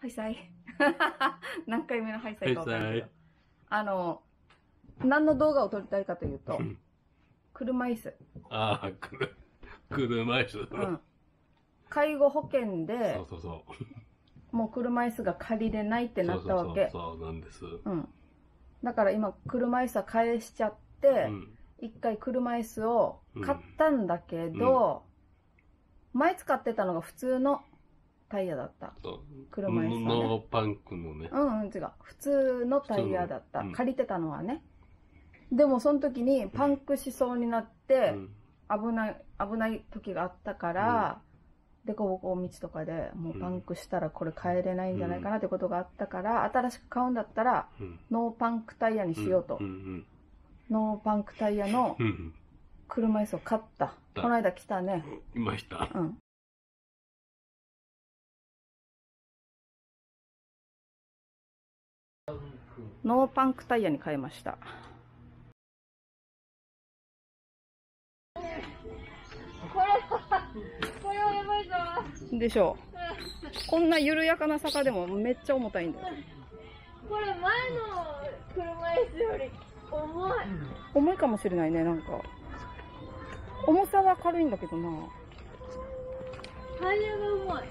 はいさい。何回目のはいさいか分かんないけど。あの、何の動画を撮りたいかというとう、ん車椅子。ああ、車椅子。うん。介護保険でそう、そうそう。もう車椅子が借りれないってなったわけ。そうそうそう、そうなんです。うん。だから今、車椅子は返しちゃってう、ん。一、回車椅子を買ったんだけど、前使ってたのが普通のタイヤだった。車椅子はねノーパンクのね。うんうん、違う。普通のタイヤだった。うん借りてたのはね。でもその時にパンクしそうになって、うん危ない、危ない時があったから、でこぼこ道とかでもうパンクしたらこれ帰れないんじゃないかなってことがあったから、新しく買うんだったら、うん。ノーパンクタイヤにしようと。うんうんノーパンクタイヤのうん。うん。車椅子を買った。この間来たね。いました。うん。ノーパンクタイヤに変えました。これは、これはやばいぞ。でしょう。こんな緩やかな坂でもめっちゃ重たいんだよ。これ前の車椅子より重い。重いかもしれないね、なんか。重さは軽いんだけどな。タイヤが重い。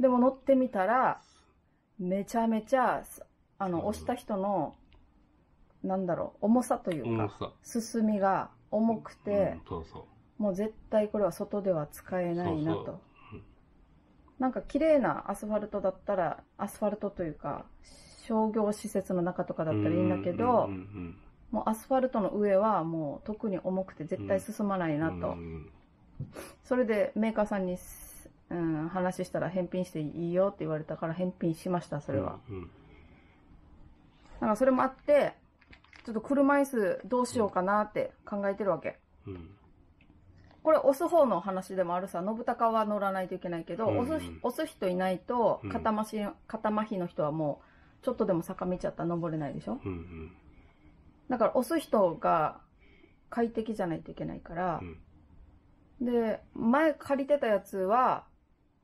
でも乗ってみたら、めちゃめちゃ、あの、押した人の、なんだろう、重さというか。進みが重くて、うんそうそう。もう絶対これは外では使えないなと。なんか綺麗なアスファルトだったら、アスファルトというか、商業施設の中とかだったらいいんだけど、もうアスファルトの上はもう特に重くて絶対進まないなうんと。うんそれでメーカーさんに、うん、話したら返品していいよって言われたから返品しました、それは。うんなんかそれもあって、ちょっと車椅子どうしようかなって考えてるわけ。うん。これ押す方の話でもあるさ、信高は乗らないといけないけど、うん押す、押す人いないとうん、肩まし、肩麻痺の人はもう、ちょっとでも坂道やったら登れないでしょ？うんうん。だから押す人が快適じゃないといけないからう、んで、前借りてたやつは、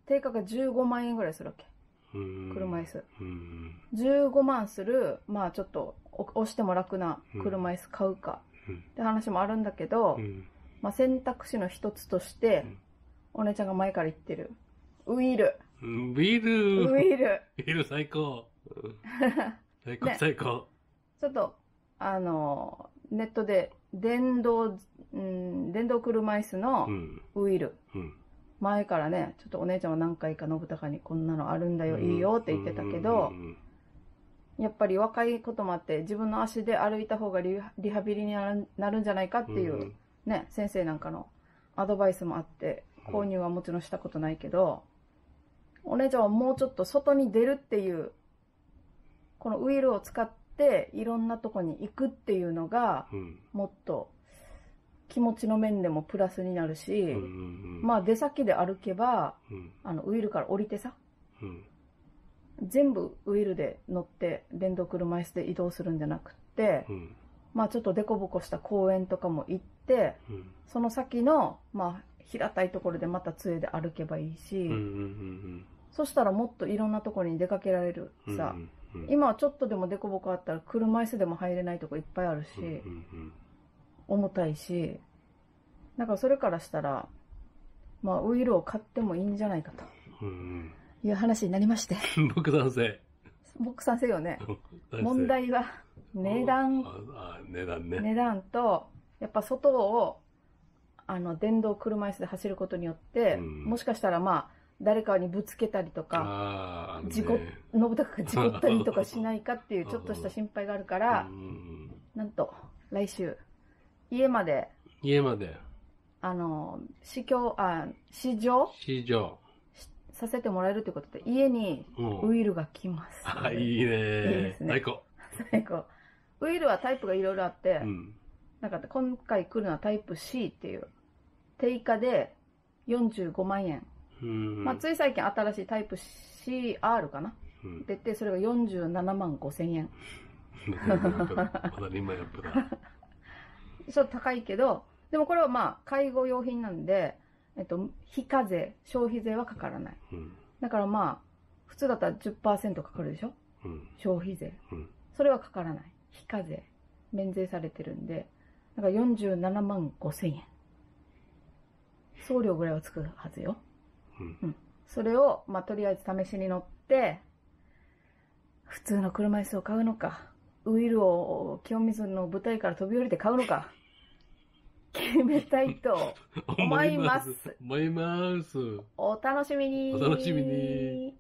定価が15万円ぐらいするわけ。うん。車椅子。うん。15万する、まあちょっとお押しても楽な車椅子買うか。うん。って話もあるんだけど、うん。まあ選択肢の一つとして、うん。お姉ちゃんが前から言ってる、ウィール。うん。ビーウルィール。ビ ール最高。うん最高。ね。最高ちょっと、あの、ネットで、電動、うん、電動車椅子のうん。ウィール。うん。前からね、ちょっとお姉ちゃんは何回か信高にこんなのあるんだよ、いいよって言ってたけどう、んやっぱり若いこともあって、自分の足で歩いた方がリハリハビリになるなるんじゃないかっていう、うん。ね、先生なんかのアドバイスもあって、購入はもちろんしたことないけど、お姉ちゃんはもうちょっと外に出るっていう、このウィールを使っていろんなとこに行くっていうのが、うん。もっと気持ちの面でもプラスになるし、うんうんまあ出先で歩けば、うん。あの、ウィールから降りてさ、うん。全部ウィールで乗って電動車椅子で移動するんじゃなくって、うん。まあちょっとデコボコした公園とかも行って、うん。その先の、まあ平たいところでまた杖で歩けばいいし、うんうんそしたらもっといろんなところに出かけられる。うんさ、うんうん。今はちょっとでもデコボコあったら車椅子でも入れないとこいっぱいあるし、うんうん重たいし、だからそれからしたら、まあウィールを買ってもいいんじゃないかと。うんいう話になりまして、うん僕賛成僕賛成よね。問題は値段。値段ね。値段と、やっぱ外を、あの、電動車椅子で走ることによって、うん。もしかしたらまあ、誰かにぶつけたりとか、ね。事故、信高が事故ったりとかしないかっていうちょっとした心配があるからうん、うんなんと、来週、家まで、家まで。あの、試供、あ、試乗市場。させてもらえるということで、家にうん。ウィールが来ます。あいいね。ね。最高。最高。ウィールはタイプがいろいろあって、うん。なんか今回来るのはタイプ C っていう、定価で45万円。うんまあ、つい最近新しいタイプ CR かな？うん出て、それが47万5千円。当たり前やっぱだちょっと高いけど、でもこれはまあ、介護用品なんで、えっと、非課税、消費税はかからない。うん。だからまあ、普通だったら10%かかるでしょ？うん。消費税。うん。それはかからない。非課税。免税されてるんで、だから47万5千円。送料ぐらいはつくはずよ。うん。それを、まあ、とりあえず試しに乗って、普通の車椅子を買うのか、ウィルを清水の舞台から飛び降りて買うのか、決めたいと 思います。思います。お楽しみにお楽しみに